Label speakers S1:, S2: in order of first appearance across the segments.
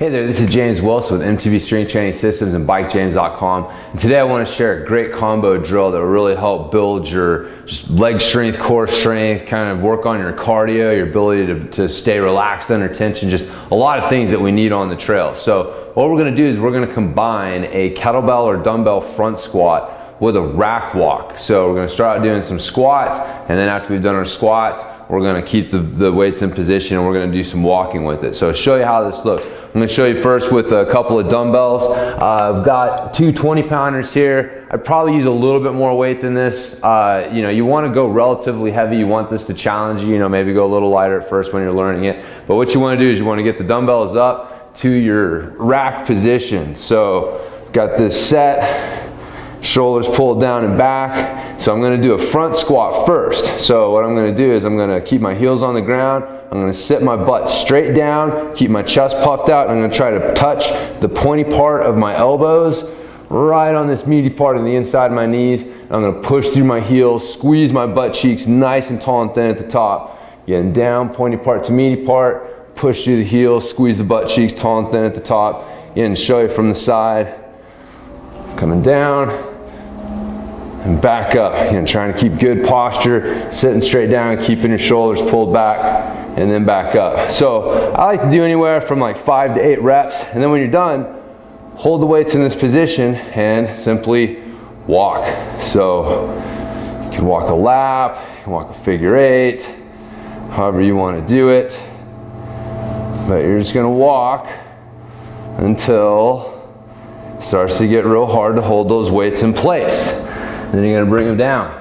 S1: Hey there, this is James Wilson with MTB Strength Training Systems and BikeJames.com. And today I want to share a great combo drill that will really help build your leg strength, core strength, kind of work on your cardio, your ability to, to stay relaxed under tension, just a lot of things that we need on the trail. So what we're going to do is we're going to combine a kettlebell or dumbbell front squat with a rack walk. So we're going to start out doing some squats and then after we've done our squats, we're to keep the, the weights in position and we're to do some walking with it. So show you how this looks. I'm to show you first with a couple of dumbbells. Uh, I've got two 20 pounders here. I'd probably use a little bit more weight than this. Uh, you know, you want to go relatively heavy. You want this to challenge you. You know, maybe go a little lighter at first when you're learning it. But what you want to do is you want to get the dumbbells up to your rack position. So got this set, shoulders pulled down and back. So I'm going to do a front squat first. So what I'm going to do is I'm going to keep my heels on the ground. I'm gonna sit my butt straight down, keep my chest puffed out. I'm gonna try to touch the pointy part of my elbows right on this meaty part of the inside of my knees. I'm gonna push through my heels, squeeze my butt cheeks nice and tall and thin at the top. Getting down, pointy part to meaty part, push through the heels, squeeze the butt cheeks tall and thin at the top. Again, show you from the side. Coming down, and back up. Know, trying to keep good posture, sitting straight down, keeping your shoulders pulled back, and then back up. So I like to do anywhere from like five to eight reps, and then when you're done, hold the weights in this position and simply walk. So you can walk a lap, you can walk a figure eight, however you want to do it. But you're just gonna walk until it starts to get real hard to hold those weights in place. Then you're gonna bring them down.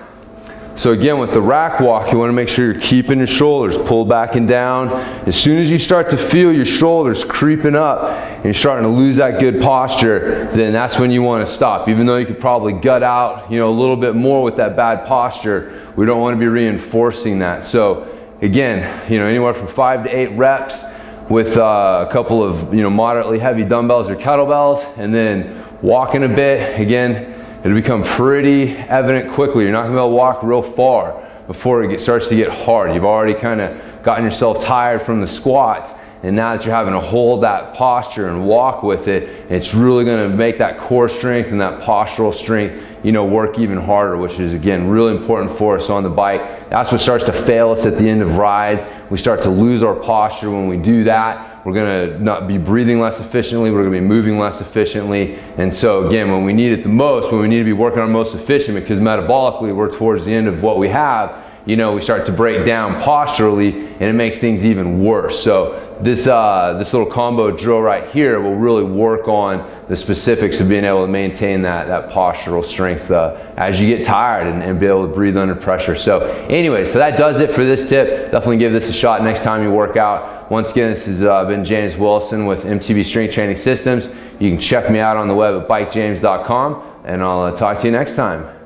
S1: So again, with the rack walk, you wanna make sure you're keeping your shoulders pulled back and down. As soon as you start to feel your shoulders creeping up and you're starting to lose that good posture, then that's when you wanna stop. Even though you could probably gut out, you know, a little bit more with that bad posture, we don't wanna be reinforcing that. So again, you know, anywhere from five to eight reps with uh, a couple of, you know, moderately heavy dumbbells or kettlebells, and then walking a bit. Again, it'll become pretty evident quickly. You're not gonna be able to walk real far before it starts to get hard. You've already kind of gotten yourself tired from the squat and now that you're having to hold that posture and walk with it, it's really gonna make that core strength and that postural strength, you know, work even harder, which is again, really important for us on the bike. That's what starts to fail us at the end of rides. We start to lose our posture when we do that. We're gonna not be breathing less efficiently. We're gonna be moving less efficiently. And so again, when we need it the most, when we need to be working our most efficient, because metabolically we're towards the end of what we have, you know, we start to break down posturally and it makes things even worse. So this, uh, this little combo drill right here will really work on the specifics of being able to maintain that, that postural strength uh, as you get tired and, and be able to breathe under pressure. So anyway, so that does it for this tip. Definitely give this a shot next time you work out. Once again, this has uh, been James Wilson with MTB Strength Training Systems. You can check me out on the web at bikejames.com and I'll uh, talk to you next time.